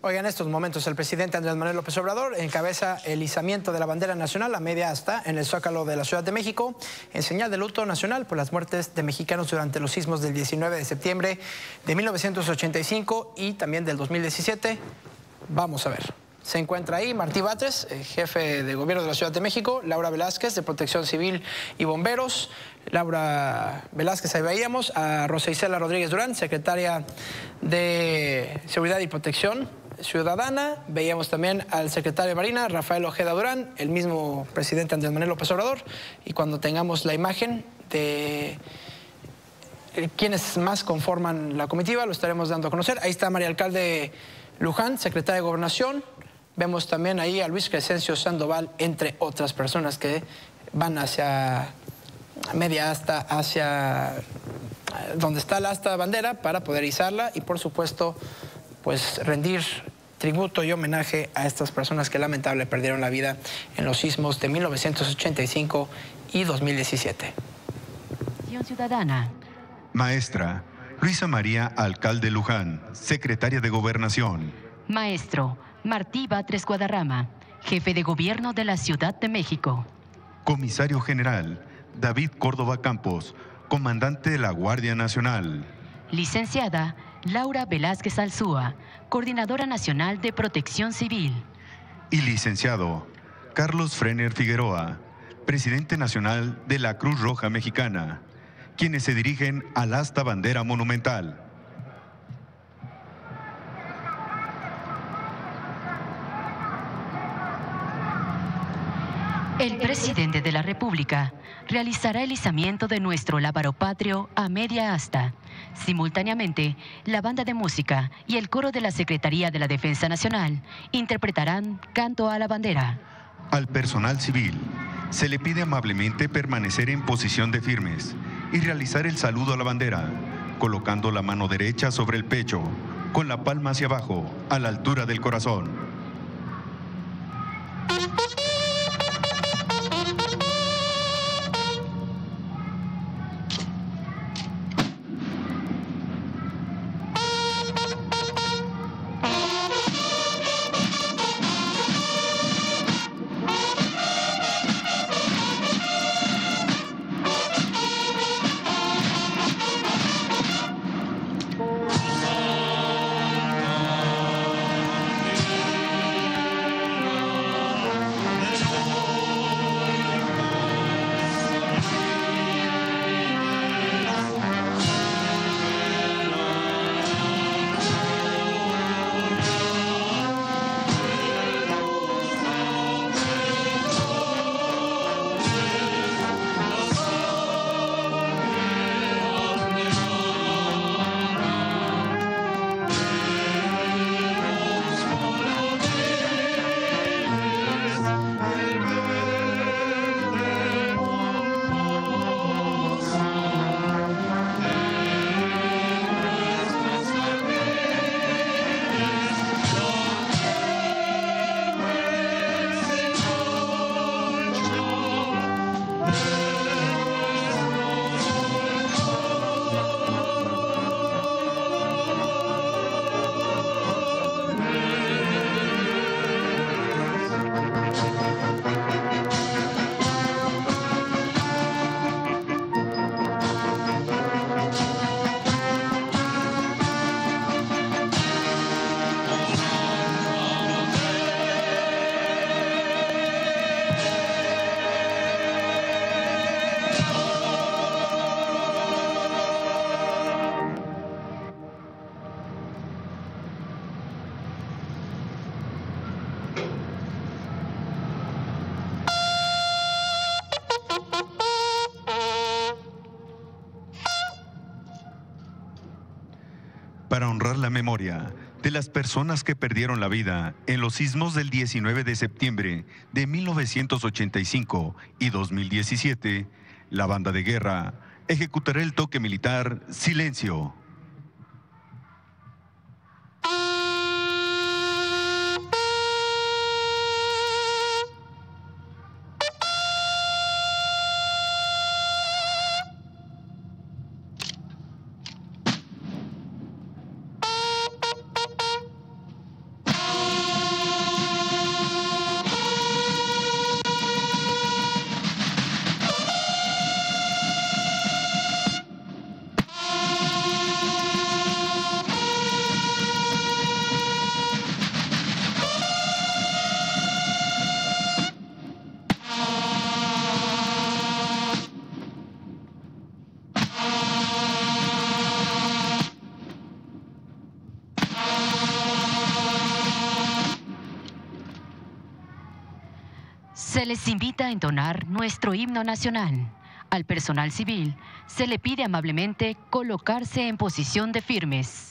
Oigan, en estos momentos el presidente Andrés Manuel López Obrador encabeza el izamiento de la bandera nacional a media asta en el Zócalo de la Ciudad de México en señal de luto nacional por las muertes de mexicanos durante los sismos del 19 de septiembre de 1985 y también del 2017. Vamos a ver. Se encuentra ahí Martí Batres, eh, jefe de gobierno de la Ciudad de México, Laura Velázquez, de Protección Civil y Bomberos, Laura Velázquez, ahí veíamos, a Rosa Isela Rodríguez Durán, secretaria de Seguridad y Protección Ciudadana. Veíamos también al secretario de Marina, Rafael Ojeda Durán, el mismo presidente Andrés Manuel López Obrador. Y cuando tengamos la imagen de eh, quienes más conforman la comitiva, lo estaremos dando a conocer. Ahí está María Alcalde Luján, secretaria de Gobernación. Vemos también ahí a Luis Crescencio Sandoval, entre otras personas que van hacia media asta, hacia eh, donde está la asta bandera para poder izarla y por supuesto pues rendir tributo y homenaje a estas personas que lamentable perdieron la vida en los sismos de 1985 y 2017. Ciudadana. Maestra Luisa María Alcalde Luján, secretaria de Gobernación. Maestro Martí Batres Guadarrama, jefe de gobierno de la Ciudad de México. Comisario General David Córdoba Campos, comandante de la Guardia Nacional. Licenciada Laura Velázquez Alzúa, Coordinadora Nacional de Protección Civil. Y licenciado Carlos Frener Figueroa, Presidente Nacional de la Cruz Roja Mexicana, quienes se dirigen al asta bandera monumental. El presidente de la República realizará el izamiento de nuestro lábaro patrio a media asta. Simultáneamente, la banda de música y el coro de la Secretaría de la Defensa Nacional interpretarán Canto a la Bandera. Al personal civil se le pide amablemente permanecer en posición de firmes y realizar el saludo a la bandera, colocando la mano derecha sobre el pecho, con la palma hacia abajo, a la altura del corazón. Para honrar la memoria de las personas que perdieron la vida en los sismos del 19 de septiembre de 1985 y 2017, la banda de guerra ejecutará el toque militar Silencio. Se les invita a entonar nuestro himno nacional. Al personal civil se le pide amablemente colocarse en posición de firmes.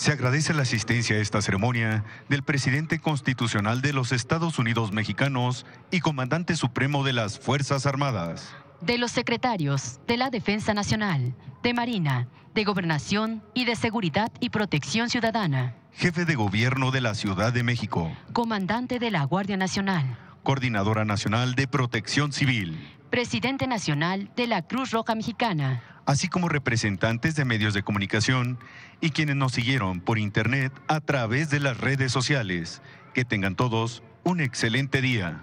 Se agradece la asistencia a esta ceremonia del presidente constitucional de los Estados Unidos mexicanos y comandante supremo de las Fuerzas Armadas. De los secretarios de la Defensa Nacional, de Marina, de Gobernación y de Seguridad y Protección Ciudadana. Jefe de Gobierno de la Ciudad de México. Comandante de la Guardia Nacional. Coordinadora Nacional de Protección Civil. Presidente Nacional de la Cruz Roja Mexicana así como representantes de medios de comunicación y quienes nos siguieron por internet a través de las redes sociales. Que tengan todos un excelente día.